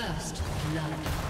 First blood.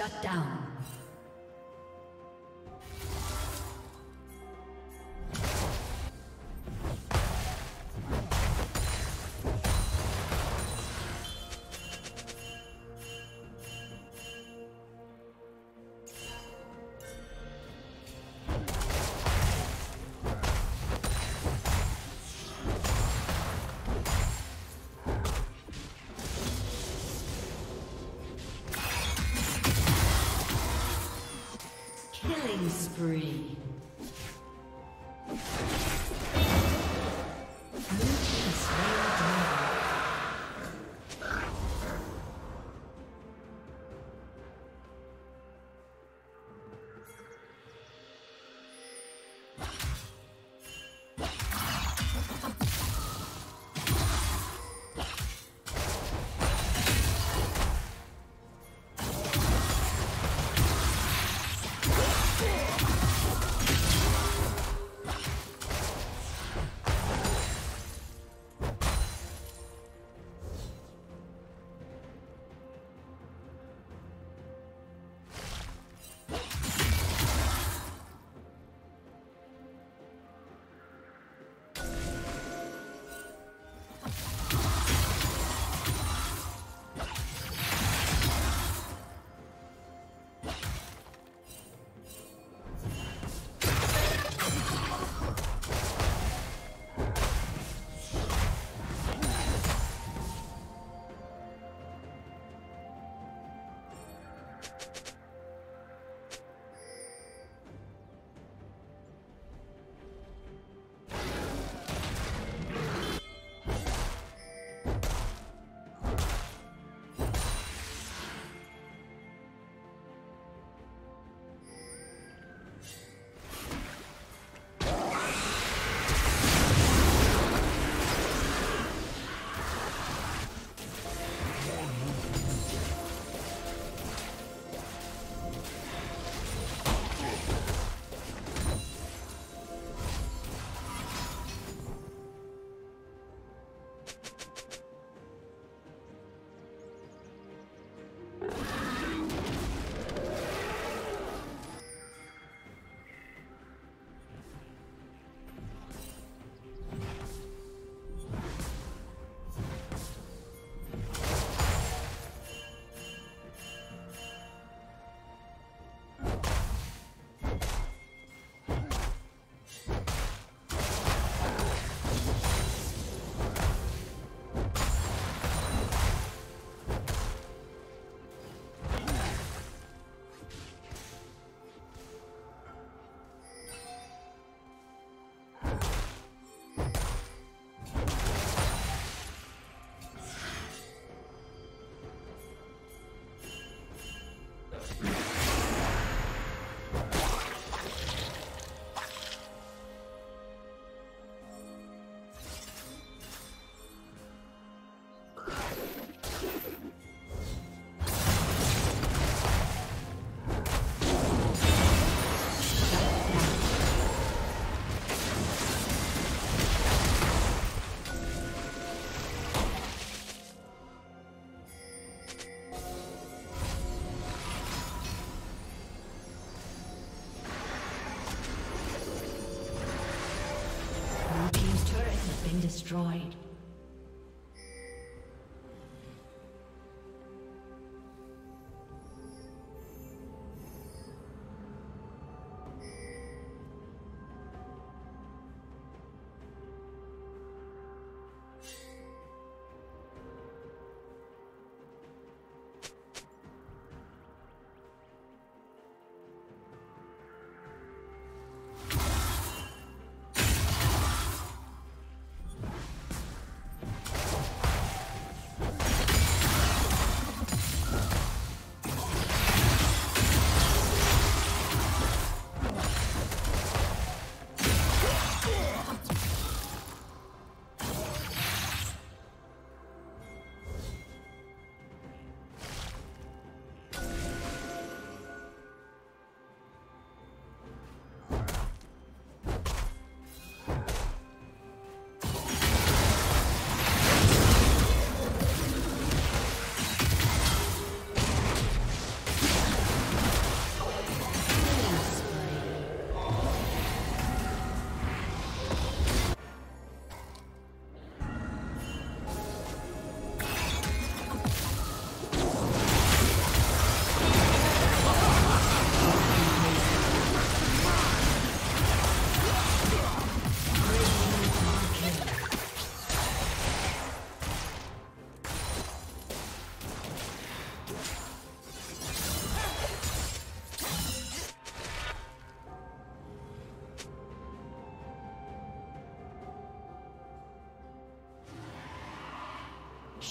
Shut down.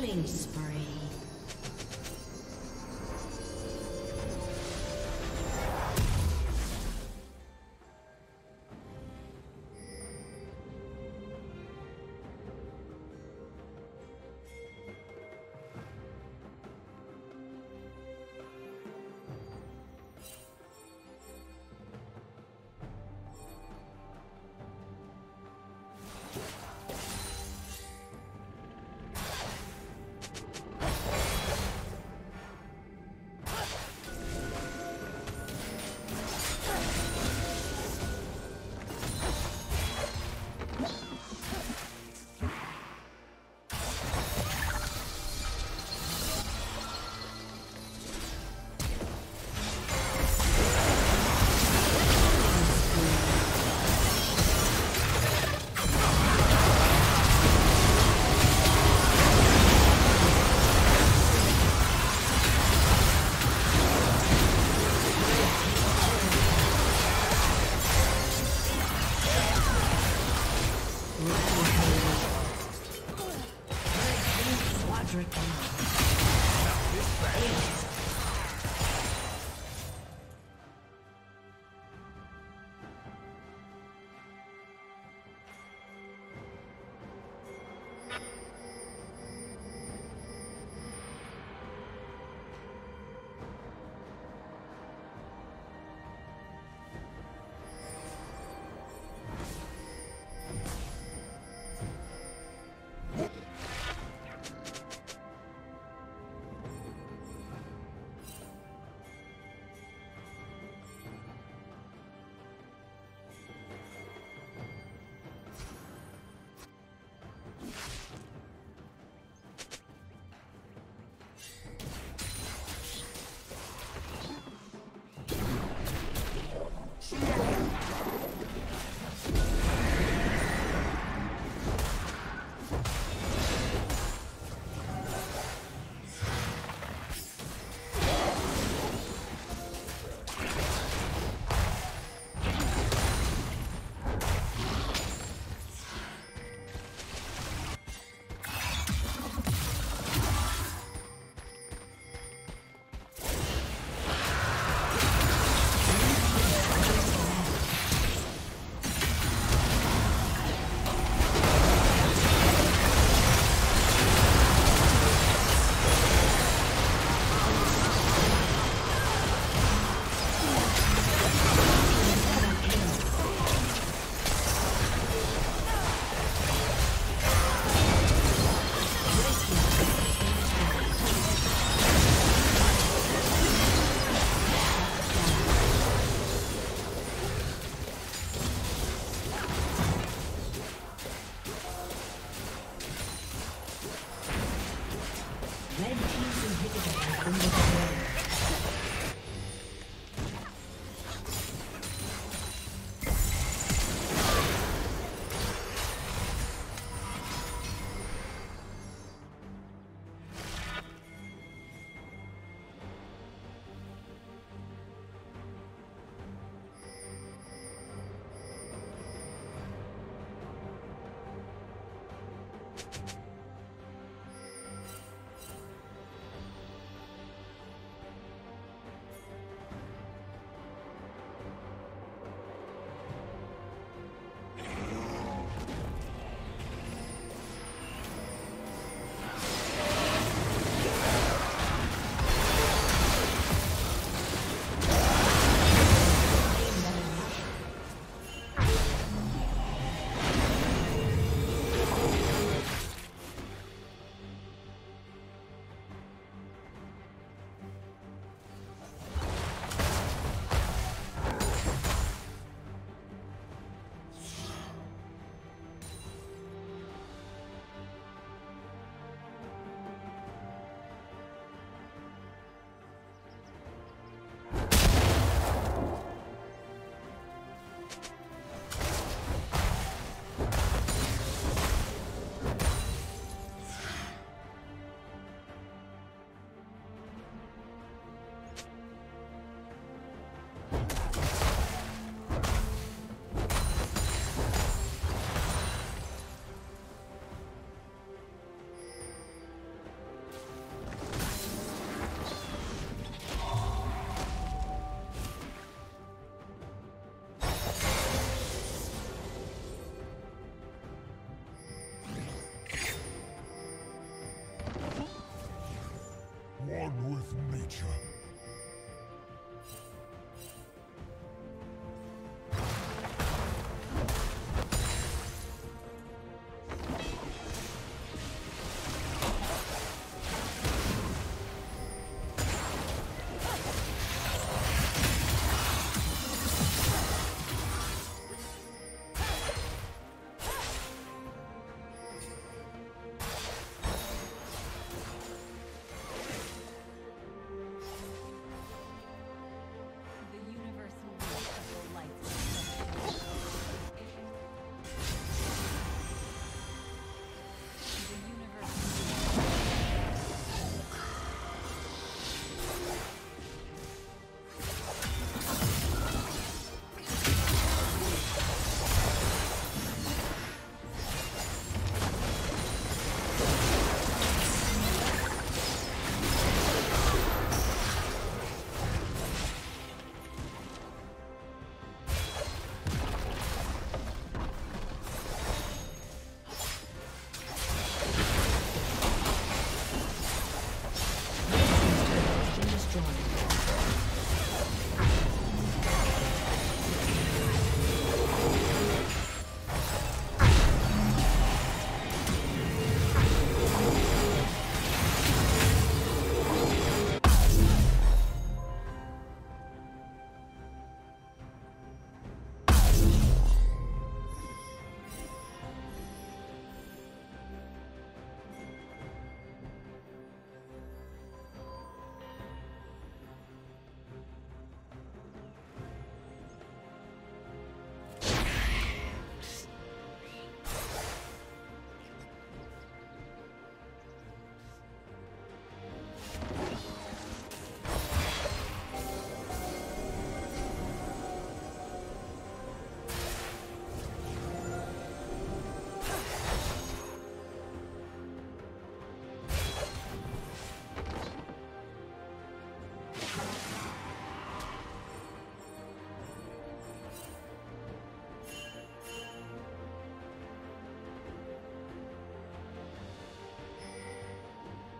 Killing 공격하고